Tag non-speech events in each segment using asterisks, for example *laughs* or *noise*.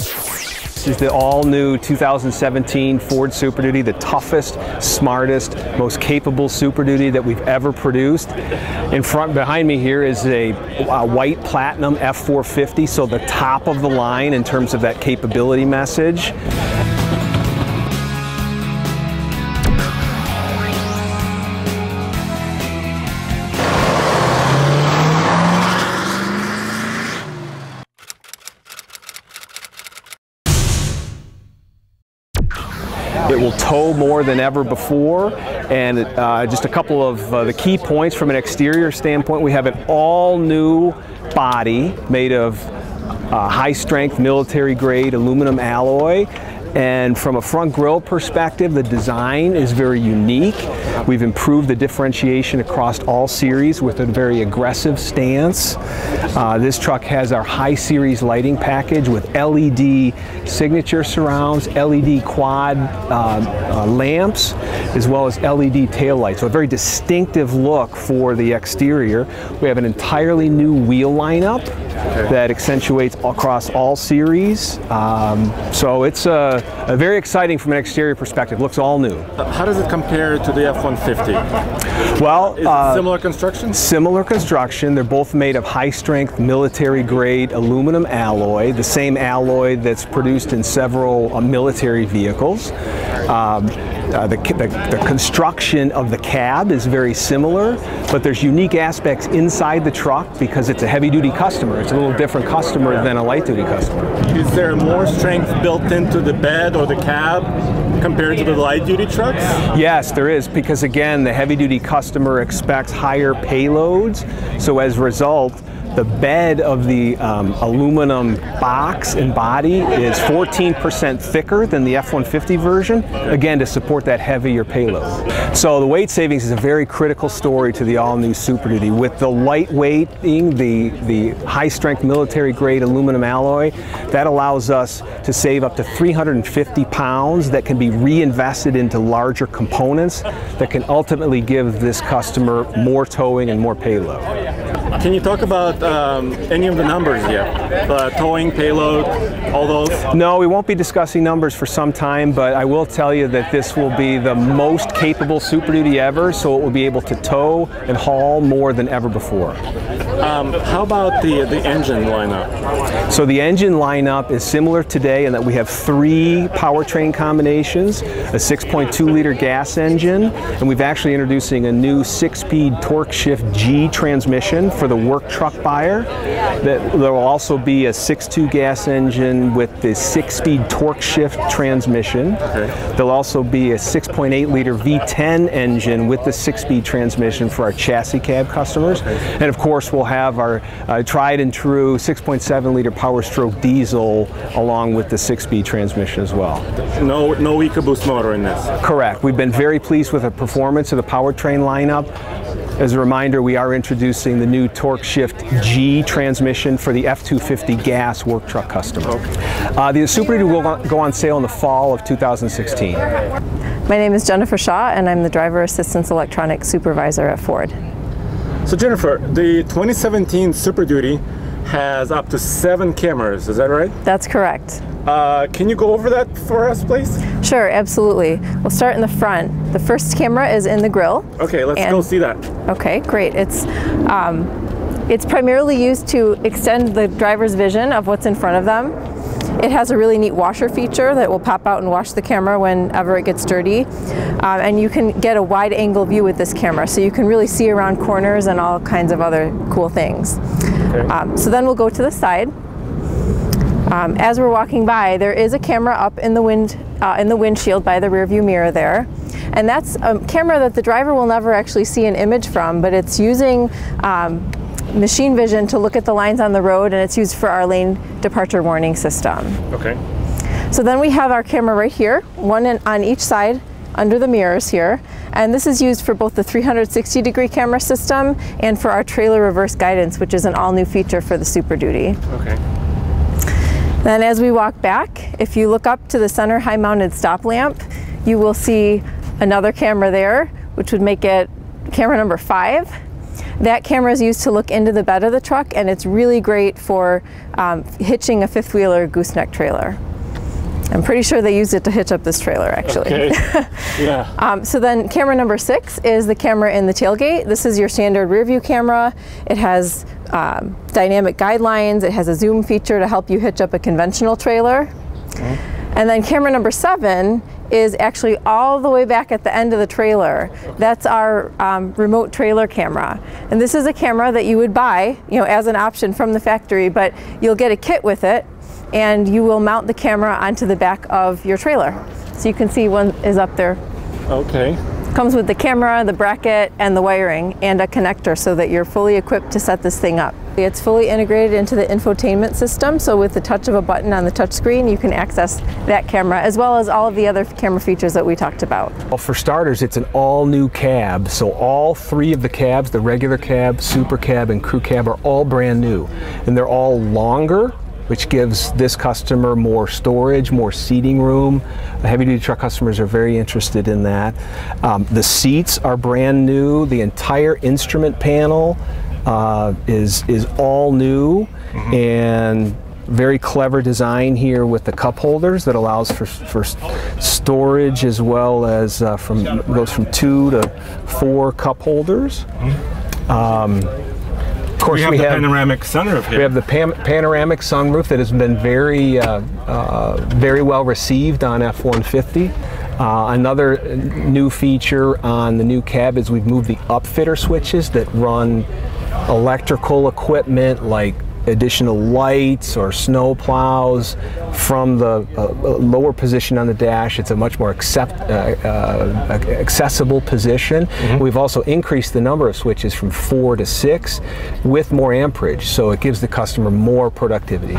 This is the all-new 2017 Ford Super Duty, the toughest, smartest, most capable Super Duty that we've ever produced. In front, behind me here is a, a white Platinum F450, so the top of the line in terms of that capability message. Tow more than ever before. And uh, just a couple of uh, the key points from an exterior standpoint, we have an all new body made of uh, high strength military grade aluminum alloy. And from a front grille perspective, the design is very unique. We've improved the differentiation across all series with a very aggressive stance. Uh, this truck has our high series lighting package with LED signature surrounds, LED quad uh, uh, lamps, as well as LED tail lights. So a very distinctive look for the exterior. We have an entirely new wheel lineup that accentuates across all series. Um, so it's a uh, very exciting from an exterior perspective. Looks all new. How does it compare to the F-150? Well, uh, similar construction? Similar construction. They're both made of high-strength military-grade aluminum alloy, the same alloy that's produced in several uh, military vehicles. Um, uh, the, the, the, construction of the cab is very similar, but there's unique aspects inside the truck because it's a heavy-duty customer. It's a little different customer than a light-duty customer. Is there more strength built into the bed or the cab compared to the light-duty trucks? Yes, there is, because again, the heavy-duty customer expects higher payloads, so as a result, the bed of the um, aluminum box and body is 14% thicker than the F-150 version, again to support that heavier payload. So the weight savings is a very critical story to the all-new Super Duty. With the lightweighting, the, the high-strength military-grade aluminum alloy, that allows us to save up to 350 pounds that can be reinvested into larger components that can ultimately give this customer more towing and more payload. Can you talk about um, any of the numbers yet? The towing, payload, all those? No, we won't be discussing numbers for some time, but I will tell you that this will be the most capable Super Duty ever, so it will be able to tow and haul more than ever before. Um, how about the, the engine lineup? So the engine lineup is similar today in that we have three powertrain combinations, a 6.2 liter gas engine, and we've actually introducing a new six-speed torque shift G transmission for the work truck buyer. That there will also be a 6.2 gas engine with the six-speed torque shift transmission. Okay. There'll also be a 6.8 liter V10 engine with the six-speed transmission for our chassis cab customers. Okay. And of course, we'll have our uh, tried and true 6.7 liter Power Stroke diesel along with the six-speed transmission as well. No, no EcoBoost motor in this. Correct. We've been very pleased with the performance of the powertrain lineup. As a reminder, we are introducing the new Torque Shift G transmission for the F-250 gas work truck customer. Uh, the Super Duty will go on sale in the fall of 2016. My name is Jennifer Shaw and I'm the Driver Assistance Electronics Supervisor at Ford. So Jennifer, the 2017 Super Duty has up to seven cameras, is that right? That's correct. Uh, can you go over that for us, please? Sure, absolutely. We'll start in the front. The first camera is in the grill. Okay, let's go see that. Okay, great. It's um, it's primarily used to extend the driver's vision of what's in front of them. It has a really neat washer feature that will pop out and wash the camera whenever it gets dirty. Um, and you can get a wide angle view with this camera, so you can really see around corners and all kinds of other cool things. Okay. Um, so then we'll go to the side. Um, as we're walking by, there is a camera up in the wind uh, in the windshield by the rear view mirror there. And that's a camera that the driver will never actually see an image from, but it's using um, machine vision to look at the lines on the road and it's used for our lane departure warning system. Okay. So then we have our camera right here, one in, on each side under the mirrors here. And this is used for both the 360 degree camera system and for our trailer reverse guidance, which is an all new feature for the Super Duty. Okay. Then as we walk back, if you look up to the center high mounted stop lamp, you will see another camera there, which would make it camera number five. That camera is used to look into the bed of the truck and it's really great for um, hitching a fifth wheeler gooseneck trailer. I'm pretty sure they used it to hitch up this trailer actually. Okay. *laughs* yeah. Um, so then camera number six is the camera in the tailgate. This is your standard rear view camera. It has um, dynamic guidelines. It has a zoom feature to help you hitch up a conventional trailer. Okay. And then camera number seven is actually all the way back at the end of the trailer. That's our um, remote trailer camera. And this is a camera that you would buy, you know, as an option from the factory, but you'll get a kit with it and you will mount the camera onto the back of your trailer. So you can see one is up there. Okay. Comes with the camera, the bracket, and the wiring, and a connector so that you're fully equipped to set this thing up. It's fully integrated into the infotainment system, so with the touch of a button on the touchscreen, you can access that camera, as well as all of the other camera features that we talked about. Well, for starters, it's an all-new cab, so all three of the cabs, the regular cab, super cab, and crew cab, are all brand new. And they're all longer, which gives this customer more storage, more seating room. Heavy duty truck customers are very interested in that. Um, the seats are brand new. The entire instrument panel uh, is, is all new mm -hmm. and very clever design here with the cup holders that allows for, for storage as well as uh, from goes from two to four cup holders. Mm -hmm. um, of course, we have we the have, panoramic sunroof here. We have the pan panoramic sunroof that has been very, uh, uh, very well received on F-150. Uh, another new feature on the new cab is we've moved the upfitter switches that run electrical equipment like additional lights or snow plows from the uh, lower position on the dash. It's a much more accept, uh, uh, accessible position. Mm -hmm. We've also increased the number of switches from four to six with more amperage, so it gives the customer more productivity.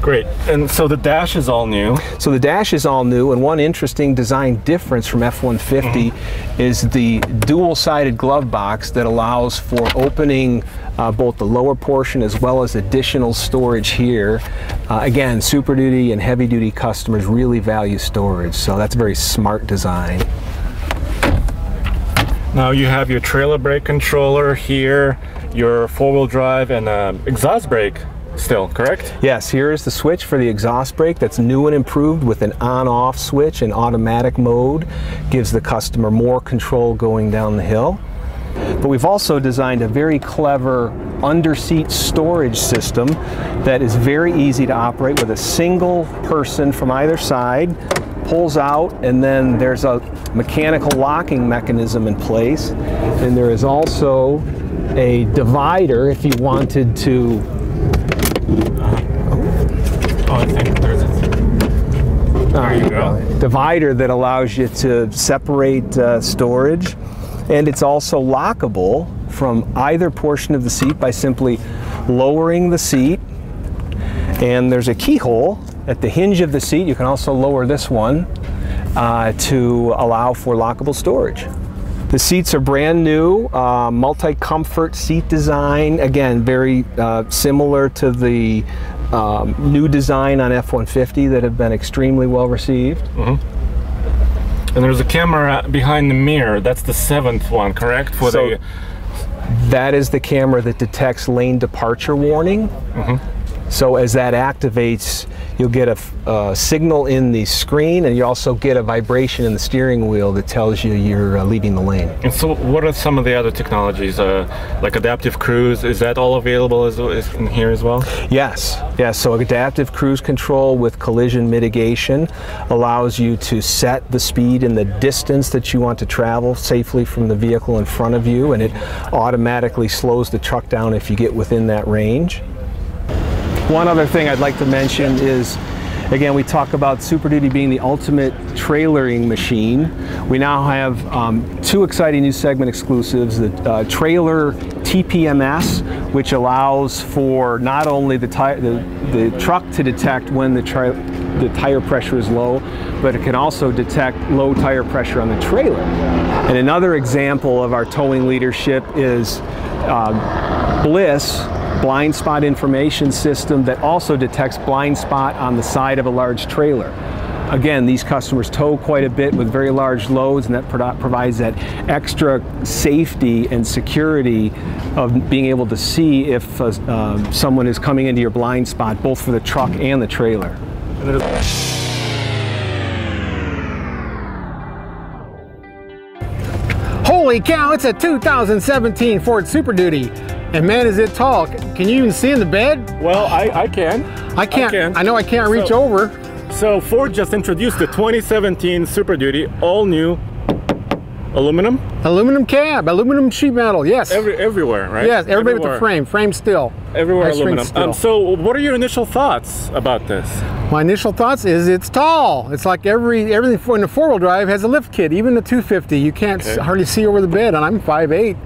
Great. And so the dash is all new. So the dash is all new, and one interesting design difference from F-150 mm -hmm. is the dual-sided glove box that allows for opening uh, both the lower portion as well as additional storage here. Uh, again, Super Duty and heavy duty customers really value storage, so that's a very smart design. Now you have your trailer brake controller here, your four-wheel drive and uh, exhaust brake still, correct? Yes, here is the switch for the exhaust brake that's new and improved with an on-off switch in automatic mode. Gives the customer more control going down the hill. But we've also designed a very clever underseat storage system that is very easy to operate with a single person from either side pulls out and then there's a mechanical locking mechanism in place and there is also a divider if you wanted to Oh, I think there's a there you go. divider that allows you to separate uh, storage. And it's also lockable from either portion of the seat by simply lowering the seat. And there's a keyhole at the hinge of the seat. You can also lower this one uh, to allow for lockable storage. The seats are brand new, uh, multi-comfort seat design. Again, very uh, similar to the um, new design on F-150 that have been extremely well received. Mm -hmm. And there's a camera behind the mirror. That's the seventh one, correct? For so the that is the camera that detects lane departure warning. Mm -hmm. So as that activates, you'll get a, a, signal in the screen and you also get a vibration in the steering wheel that tells you you're uh, leaving the lane. And so what are some of the other technologies, uh, like adaptive cruise, is that all available as, as in here as well? Yes, yes, so adaptive cruise control with collision mitigation allows you to set the speed and the distance that you want to travel safely from the vehicle in front of you and it automatically slows the truck down if you get within that range. One other thing I'd like to mention is Again, we talk about Super Duty being the ultimate trailering machine. We now have um, two exciting new segment exclusives, the uh, trailer TPMS, which allows for not only the, the, the truck to detect when the, the tire pressure is low, but it can also detect low tire pressure on the trailer. And another example of our towing leadership is uh, BLIS blind spot information system that also detects blind spot on the side of a large trailer. again, these customers tow quite a bit with very large loads, and that provides that extra safety and security of being able to see if uh, um, someone is coming into your blind spot, both for the truck and the trailer. Holy cow, it's a 2017 Ford Super Duty. And man, is it tall. Can you even see in the bed? well, I, I can. I can't, can. I know I can't reach So- over. So Ford just introduced the 2017 Super Duty, all new aluminum, Aluminum cab, aluminum sheet metal, yes. every everywhere, right? yes, everybody with the Everywhere. frame, frame still. Everywhere aluminum. Um, so, what are your initial thoughts about this? My initial thoughts is it's tall. It's like every everything in a four-wheel drive has a lift kit, even the 250. You can't Okay. hardly see over the bed, and I'm 5'8".